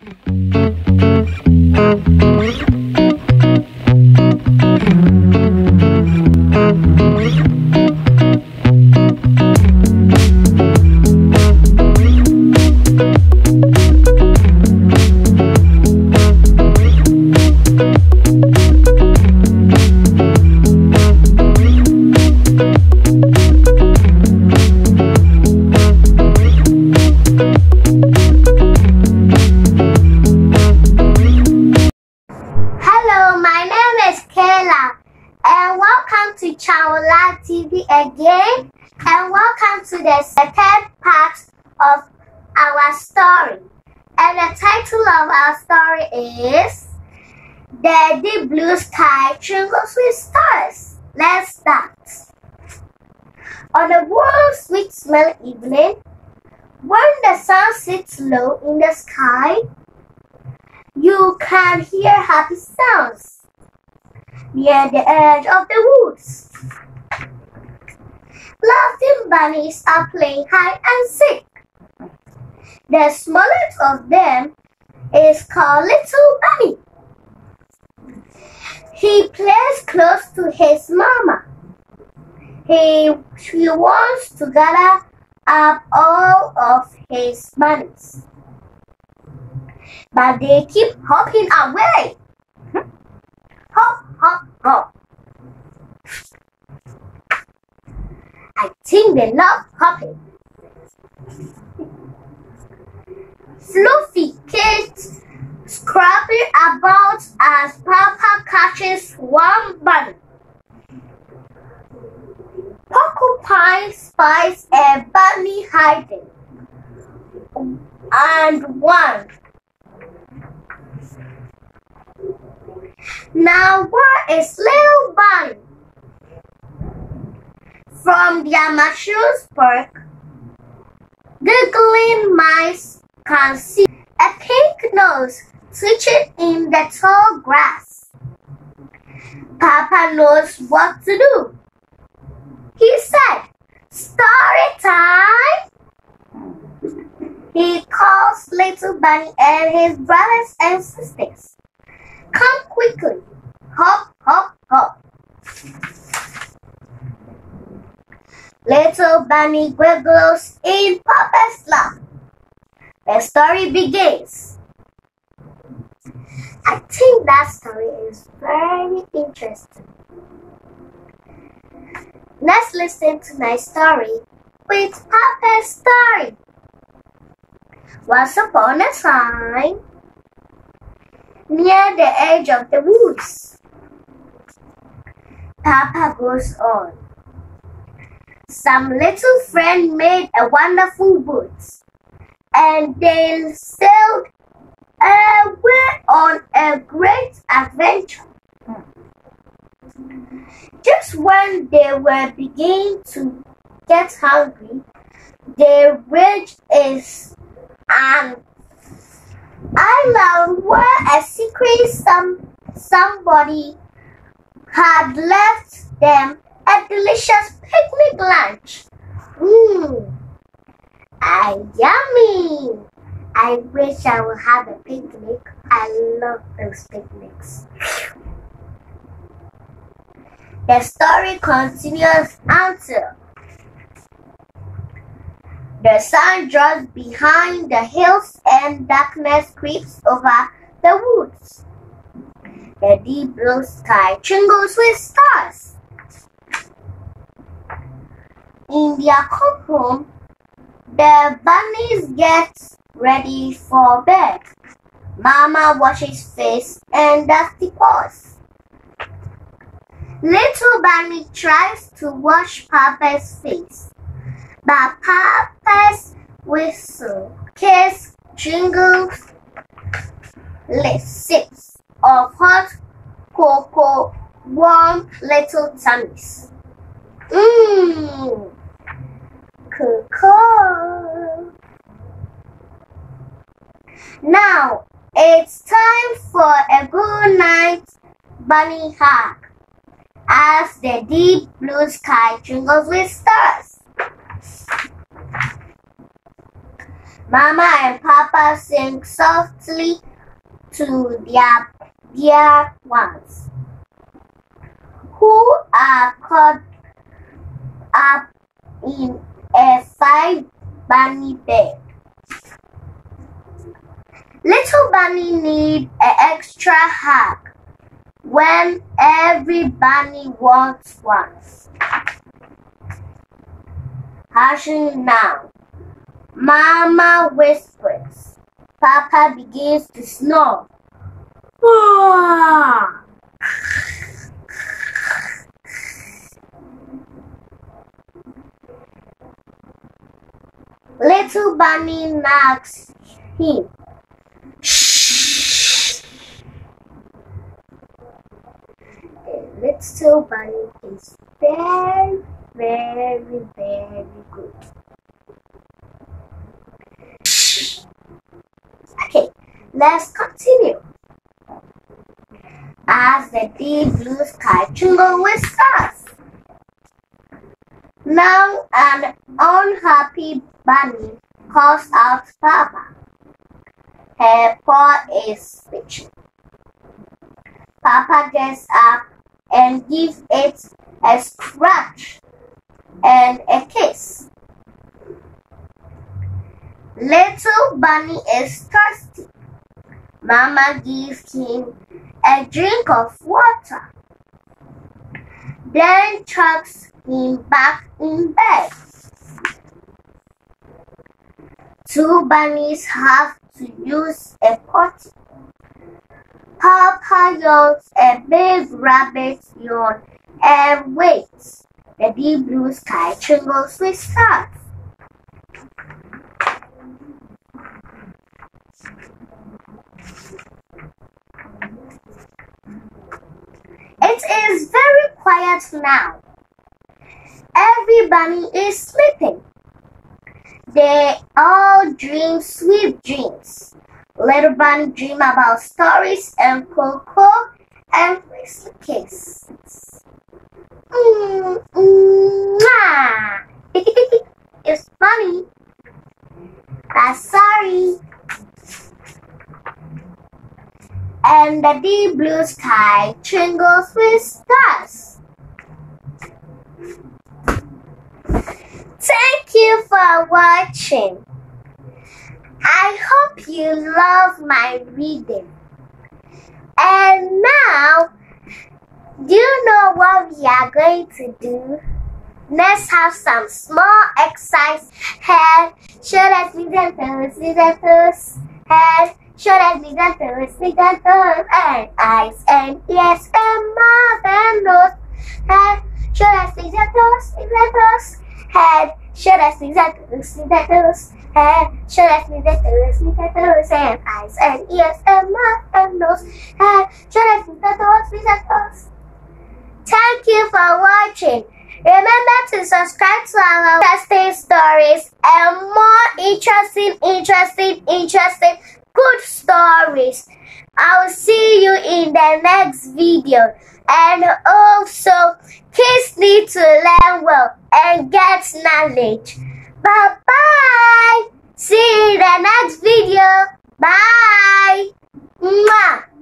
Hello, and welcome to Chaola TV again, and welcome to the second part of our story. And the title of our story is The Deep Blue Sky Twinkles with Stars. Let's start. On a warm, sweet smell evening, when the sun sits low in the sky, you can hear happy sounds near the edge of the woods. Laughing bunnies are playing hide and seek. The smallest of them is called Little Bunny. He plays close to his mama. He, he wants to gather up all of his bunnies but they keep hopping away. Hop, hop, hop. I think they love hopping. Fluffy kids scrapping about as Papa catches one bunny. Porcupine spies a bunny hiding. And one Now where is Little Bunny? From the Amashoes Park, giggling mice can see a pink nose twitching in the tall grass. Papa knows what to do. He said, Story time! He calls Little Bunny and his brothers and sisters. Come quickly. Hop, hop, hop. Little bunny wiggles in Papa's lap. The story begins. I think that story is very interesting. Let's listen to my story with Papa's story. Once upon a time, near the edge of the woods. Papa goes on. Some little friend made a wonderful boat, and they sailed away on a great adventure. Just when they were beginning to get hungry, they reached an island where a secret some somebody had left them a delicious picnic lunch. Mmm, ah, yummy! I wish I would have a picnic. I love those picnics. The story continues until the sun drops behind the hills and darkness creeps over the woods. The deep blue sky twinkles with stars. In their cocoon, the bunnies get ready for bed. Mama washes face and dusty paws. Little bunny tries to wash Papa's face, but Papa's whistle kiss jingles sips of hot cocoa warm little tummies. Mmm, cocoa. Now it's time for a good night bunny hug as the deep blue sky twinkles with stars. Mama and Papa sing softly to their dear ones who are caught up in a five bunny bed. Little bunny need an extra hug when every bunny wants one. Hushing now. Mama whispers. Papa begins to snore. Little bunny knocks him. Little bunny is very, very, very good. Let's continue. As the deep blue sky twinkles with stars. Now an unhappy bunny calls out Papa. Her paw is itching. Papa gets up and gives it a scratch and a kiss. Little bunny is thirsty. Mama gives him a drink of water. Then chucks him back in bed. Two bunnies have to use a potty. Papa yawns, a big rabbit yawn and waits. The deep blue sky twinkles with stars. It is very quiet now. Everybody is sleeping. They all dream sweet dreams. Little bunny dream about stories and cocoa and whistle kisses. Mm, mwah. it's funny. That's sorry. And the deep blue sky twinkles with stars. Thank you for watching. I hope you love my reading. And now, do you know what we are going to do? Let's have some small exercise. Head, shoulders, knees and toes, knees and toes. Head, shoulders, knees and toes, knees and toes. And eyes and ears and mouth and nose. Head, shoulders, knees and toes, knees and toes. Head, shoulders, knees and toes, knees and toes. Head, shoulders, and toes, knees and toes. And eyes and ears and mouth and nose. Head, shoulders, knees and toes, knees and toes. Thank you for watching. Remember to subscribe to our interesting stories and more interesting, interesting, interesting, good stories. I will see you in the next video. And also, kids need to learn well and get knowledge. Bye bye. See you in the next video. Bye. Mwah.